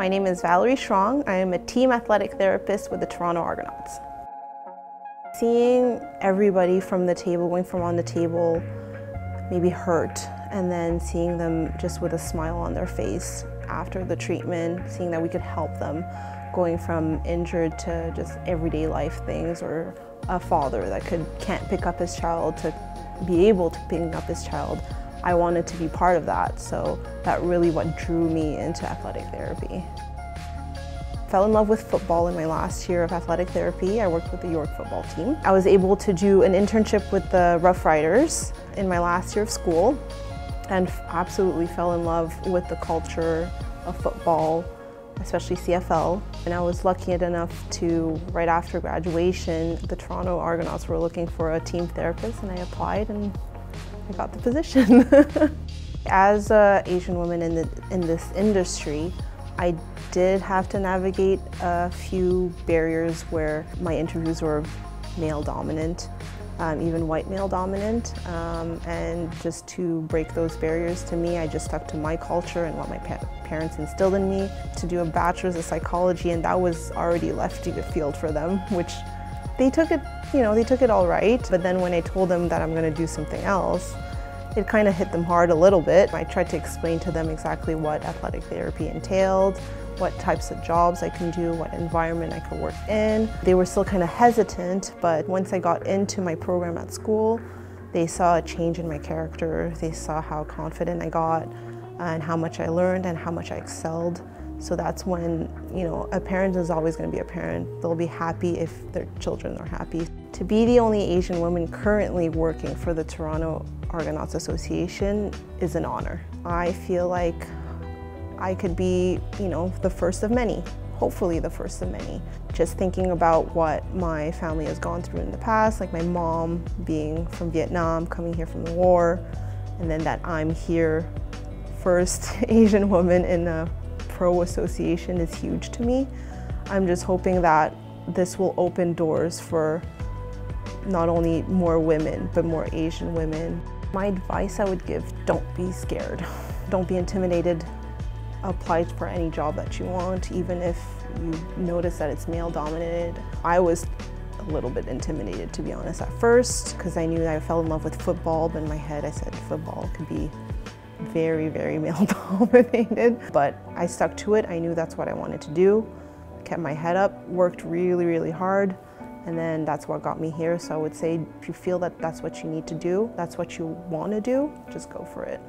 My name is Valerie Choung. I am a team athletic therapist with the Toronto Argonauts. Seeing everybody from the table, going from on the table, maybe hurt, and then seeing them just with a smile on their face after the treatment, seeing that we could help them, going from injured to just everyday life things, or a father that could can't pick up his child to be able to pick up his child. I wanted to be part of that, so that really what drew me into athletic therapy. Fell in love with football in my last year of athletic therapy. I worked with the York football team. I was able to do an internship with the Roughriders in my last year of school and absolutely fell in love with the culture of football, especially CFL. And I was lucky enough to, right after graduation, the Toronto Argonauts were looking for a team therapist and I applied and I got the position. As an Asian woman in, the, in this industry, I did have to navigate a few barriers where my interviews were male dominant, um, even white male dominant. Um, and just to break those barriers to me, I just stuck to my culture and what my pa parents instilled in me to do a bachelor's of psychology and that was already left field for them, which they took it, you know, they took it all right. But then when I told them that I'm going to do something else, it kind of hit them hard a little bit. I tried to explain to them exactly what athletic therapy entailed, what types of jobs I can do, what environment I could work in. They were still kind of hesitant, but once I got into my program at school, they saw a change in my character. They saw how confident I got and how much I learned and how much I excelled. So that's when, you know, a parent is always going to be a parent. They'll be happy if their children are happy. To be the only Asian woman currently working for the Toronto Argonauts Association is an honor. I feel like I could be, you know, the first of many, hopefully the first of many. Just thinking about what my family has gone through in the past, like my mom being from Vietnam, coming here from the war, and then that I'm here, first Asian woman in a pro association is huge to me. I'm just hoping that this will open doors for not only more women, but more Asian women. My advice I would give, don't be scared. Don't be intimidated. Apply for any job that you want, even if you notice that it's male dominated. I was a little bit intimidated to be honest at first because I knew I fell in love with football, but in my head I said football could be very, very male dominated. But I stuck to it. I knew that's what I wanted to do. Kept my head up, worked really, really hard. And then that's what got me here. So I would say if you feel that that's what you need to do, that's what you want to do, just go for it.